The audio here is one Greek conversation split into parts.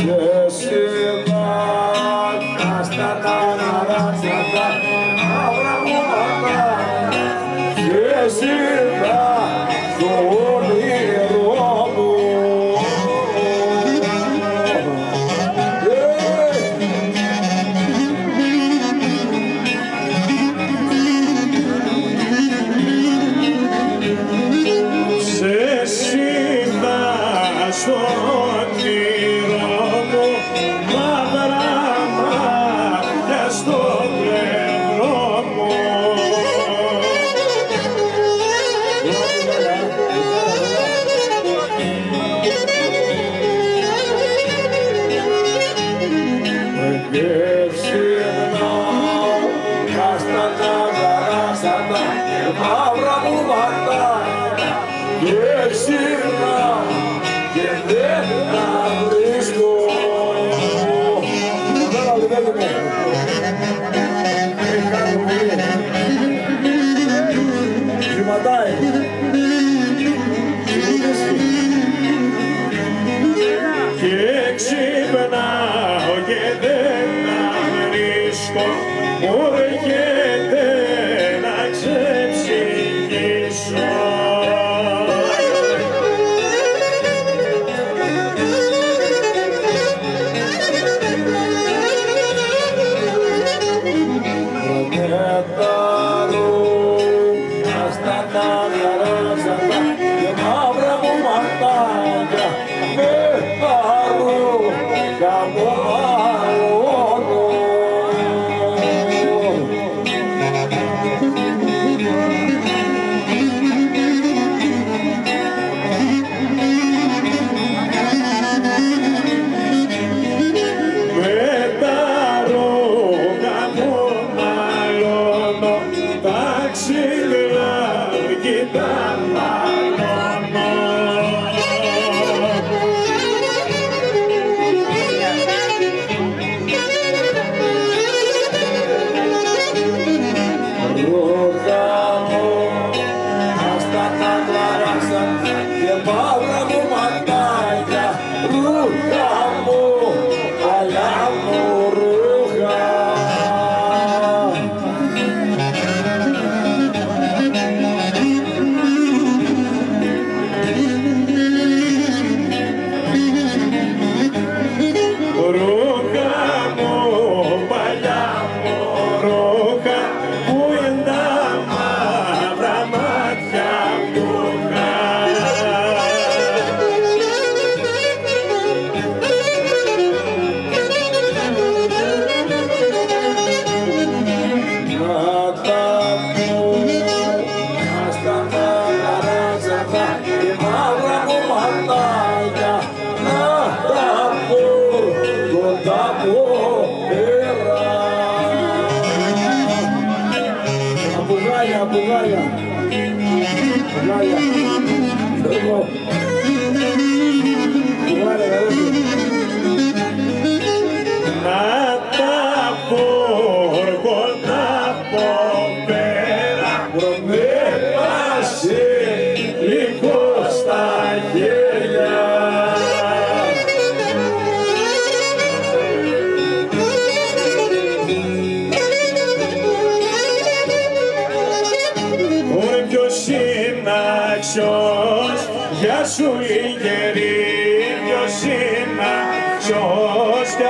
yes, yes. και ξύρνα και δεν τα βρίσκω. Χρηματάει. Και ξύπναω και δεν τα βρίσκω. Pakistan, yeah, Bob. Γάλια, από γάλια. Γάλια. Εγώ. Γάλια. Να τα πω, εγώ να πω πέρα. Με πάσε λίγο. ποιος, για σου λιγερή ποιος είναι ποιος και.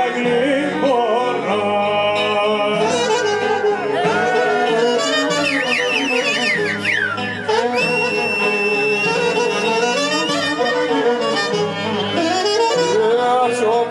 Γεια σου